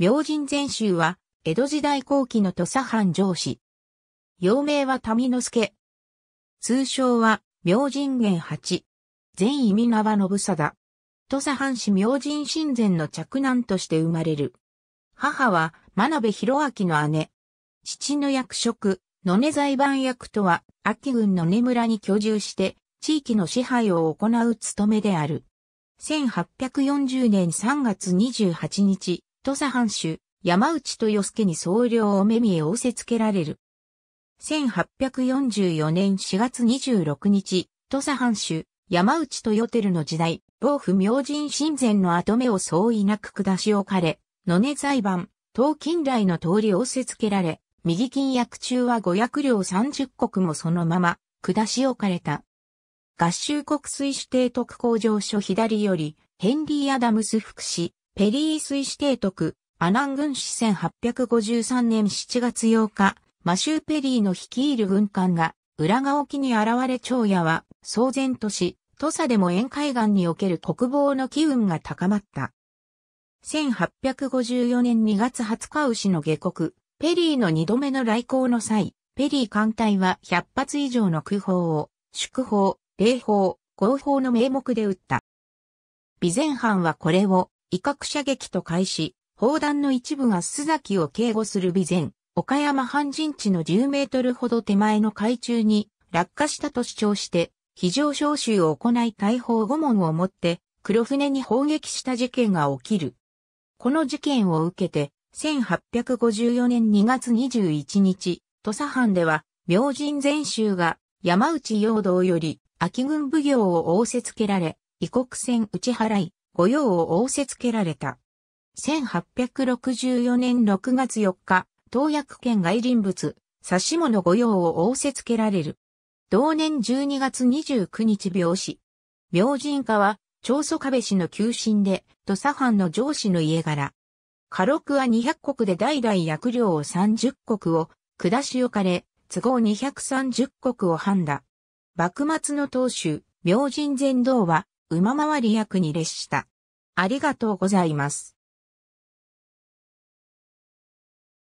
明神全宗は、江戸時代後期の土佐藩上司。幼名は民之助。通称は、明神元八。前意味縄信貞。土佐藩士明神親善の着男として生まれる。母は、真鍋博明の姉。父の役職、野根裁判役とは、秋郡野根村に居住して、地域の支配を行う務めである。1840年3月28日、土佐藩主、山内豊助に総領を目見へ仰せつけられる。1844年4月26日、土佐藩主、山内豊照の時代、老府明神親善の後目を相違なく下し置かれ、野根裁判、東近来の通り仰せつけられ、右金役中は五百両三十石もそのまま、下し置かれた。合衆国水指定特工場所左より、ヘンリー・アダムス副使、ペリー水指定特、アナン軍師1853年7月8日、マシュー・ペリーの率いる軍艦が、裏側沖に現れ長夜は、騒然とし、土佐でも沿海岸における国防の機運が高まった。1854年2月20日牛の下国、ペリーの二度目の来航の際、ペリー艦隊は100発以上の空砲を、祝砲、礼砲、合砲の名目で撃った。備前藩はこれを威嚇射撃と開始、砲弾の一部が須崎を警護する備前、岡山藩陣地の10メートルほど手前の海中に落下したと主張して、非常招集を行い大砲5門をもって黒船に砲撃した事件が起きる。この事件を受けて、1854年2月21日、土佐藩では、明神全州が山内陽道より秋軍奉行を仰せつけられ、異国船打ち払い、御用を仰せつけられた。1864年6月4日、東薬県外輪物、指物御用を仰せつけられる。同年12月29日病死。明神家は、長祖壁氏の旧臣で、土佐藩の上司の家柄。家禄は200国で代々薬料を30国を下し置かれ、都合230国を藩だ。幕末の当主、明神禅道は、馬回り役に列した。ありがとうございます。